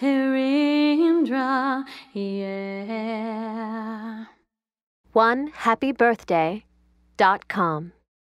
Narendra, yeah. One happy birthday dot com.